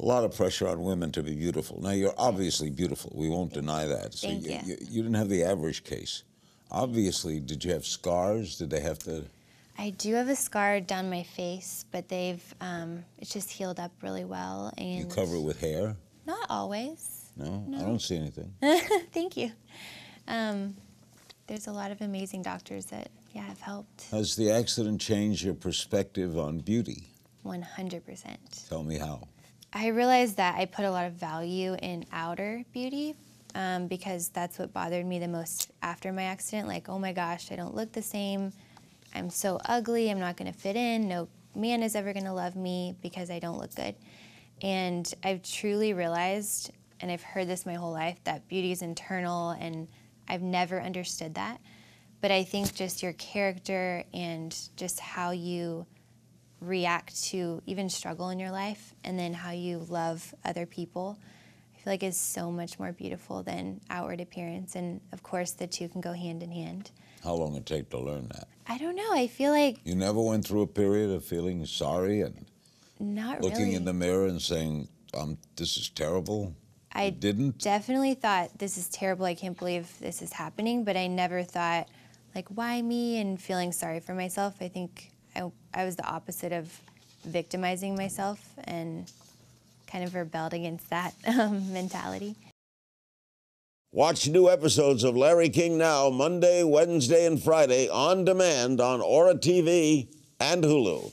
A lot of pressure on women to be beautiful. Now, you're obviously beautiful. We won't deny that. So Thank you. You, you didn't have the average case. Obviously, did you have scars? Did they have to? I do have a scar down my face, but they've um, it's just healed up really well. And you cover it with hair? Not always. No, no. I don't see anything. Thank you. Um, there's a lot of amazing doctors that yeah have helped. Has the accident changed your perspective on beauty? 100%. Tell me how. I realized that I put a lot of value in outer beauty um, because that's what bothered me the most after my accident. Like, oh my gosh, I don't look the same. I'm so ugly. I'm not going to fit in. No man is ever going to love me because I don't look good. And I've truly realized, and I've heard this my whole life, that beauty is internal, and I've never understood that. But I think just your character and just how you react to even struggle in your life and then how you love other people I feel like is so much more beautiful than outward appearance and of course the two can go hand in hand. How long it take to learn that? I don't know. I feel like You never went through a period of feeling sorry and not looking really. in the mirror and saying, um, this is terrible? I you didn't? definitely thought this is terrible. I can't believe this is happening, but I never thought like why me and feeling sorry for myself. I think I, I was the opposite of victimizing myself and kind of rebelled against that um, mentality. Watch new episodes of Larry King Now Monday, Wednesday, and Friday on demand on Ora TV and Hulu.